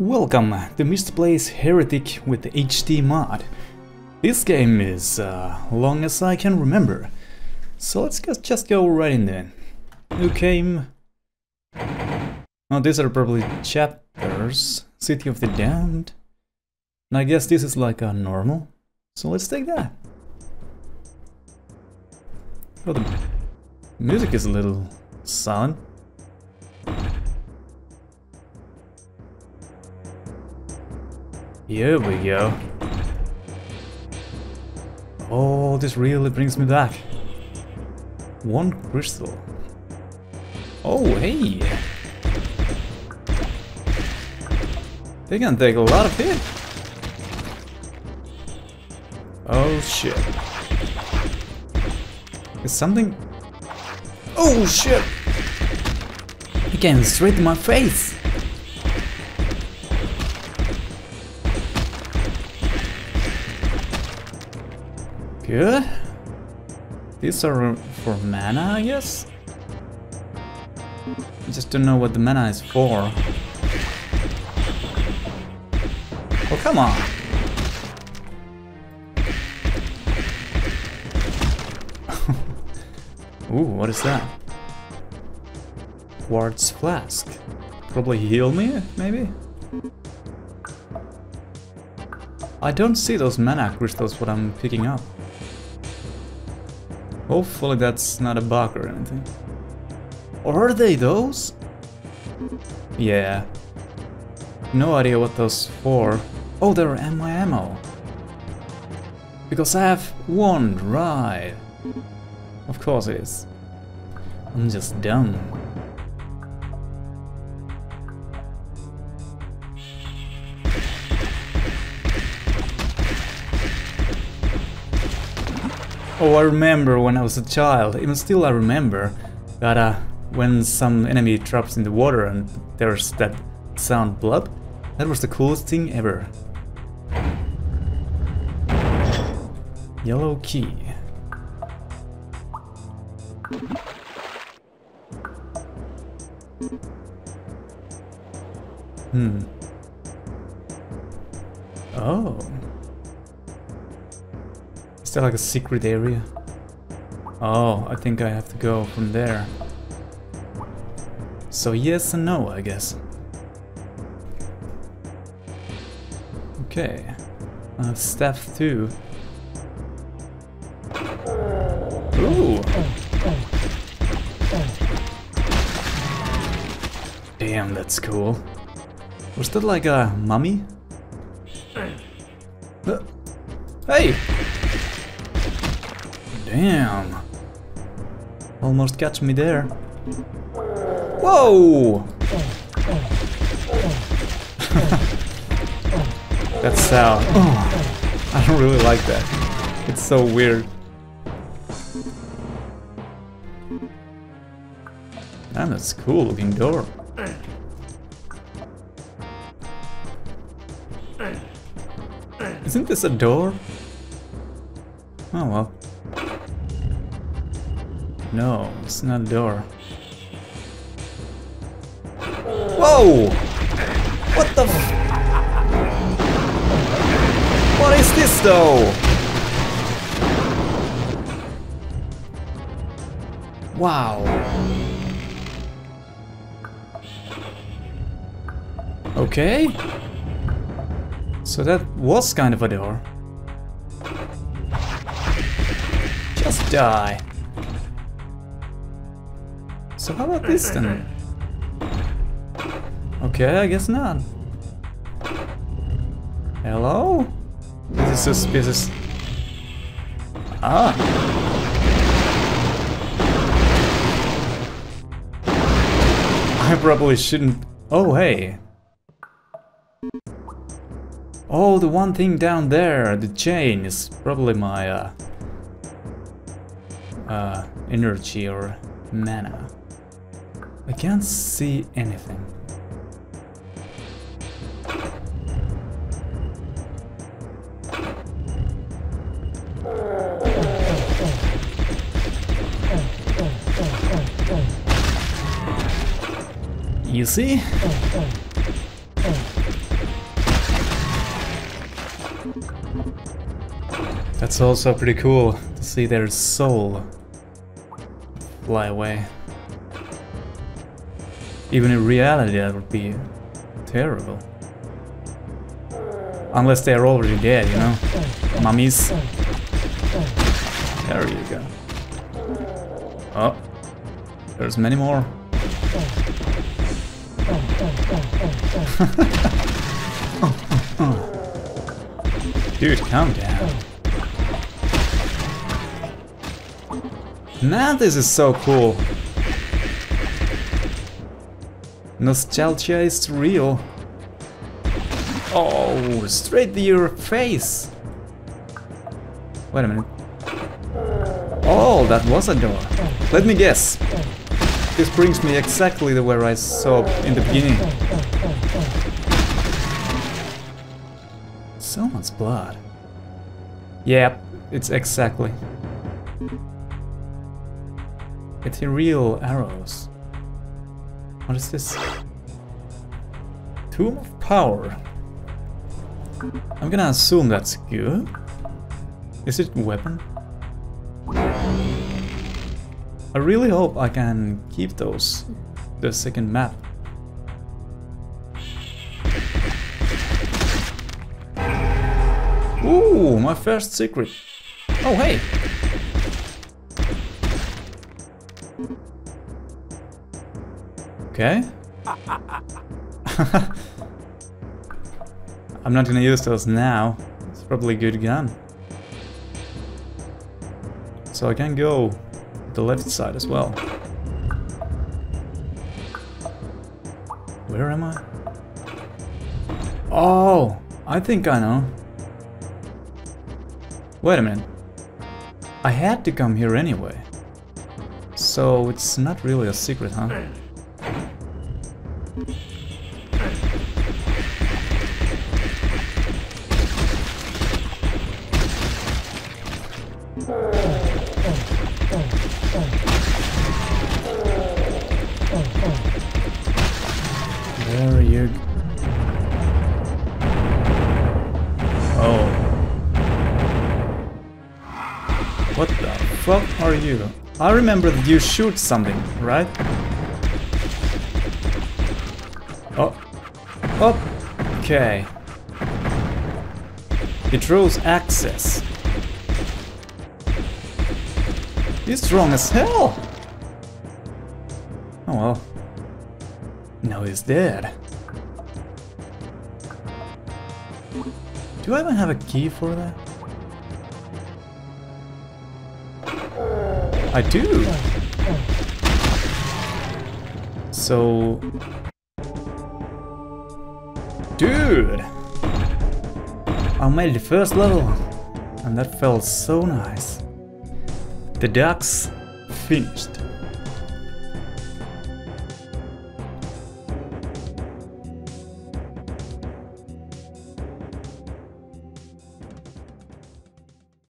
Welcome to Mr. Plays Heretic with the HD mod. This game is uh, long as I can remember, so let's just go right in there. New game. Oh, these are probably chapters. City of the Damned. And I guess this is like a normal, so let's take that. Oh, the music is a little silent. Here we go. Oh, this really brings me back. One crystal. Oh, hey! They can take a lot of hit. Oh shit. Is something... Oh shit! He came straight to my face! Good. These are for mana, I guess? I just don't know what the mana is for. Oh, come on! Ooh, what is that? Quartz flask. Probably heal me, maybe? I don't see those mana crystals what I'm picking up. Hopefully that's not a bug or anything. Or are they those? Yeah. No idea what those for. Oh, they're my ammo. Because I have one, right. Of course it is. I'm just dumb. Oh, I remember when I was a child, even still I remember, that uh, when some enemy drops in the water and there's that sound blood, that was the coolest thing ever. Yellow key. Hmm. Oh. Is there like a secret area? Oh, I think I have to go from there. So yes and no, I guess. Okay. I have staff too. Ooh! Damn, that's cool. Was that like a mummy? Uh, hey! Damn. Almost catch me there. Whoa! that sound. Oh, I don't really like that. It's so weird. Man, that's cool looking door. Isn't this a door? Oh well. No, it's not a door. Whoa! What the What is this though? Wow. Okay. So that was kind of a door. Just die. So how about this then? Okay, I guess not. Hello? This is suspicious. Ah. I probably shouldn't... Oh, hey. Oh, the one thing down there, the chain, is probably my uh, uh, energy or mana. I can't see anything. You see? That's also pretty cool to see their soul fly away. Even in reality that would be terrible. Unless they're already dead, you know? Mummies. There you go. Oh. There's many more. Dude, calm down. Now this is so cool. Nostalgia is real. Oh, straight to your face. Wait a minute. Oh, that was a door. Let me guess. This brings me exactly to where I saw in the beginning. Someone's blood. Yep, it's exactly. Ethereal arrows. What is this? Tome of Power. I'm gonna assume that's good. Is it weapon? I really hope I can keep those the second map. Ooh, my first secret. Oh, hey. Okay. I'm not gonna use those now. It's probably a good gun. So I can go the left side as well. Where am I? Oh, I think I know. Wait a minute. I had to come here anyway. So it's not really a secret, huh? Fuck are you? I remember that you shoot something, right? Oh. Oh. Okay. It throws access. He's strong as hell! Oh well. Now he's dead. Do I even have a key for that? I do! So... Dude! I made the first level! And that felt so nice. The Docks finished.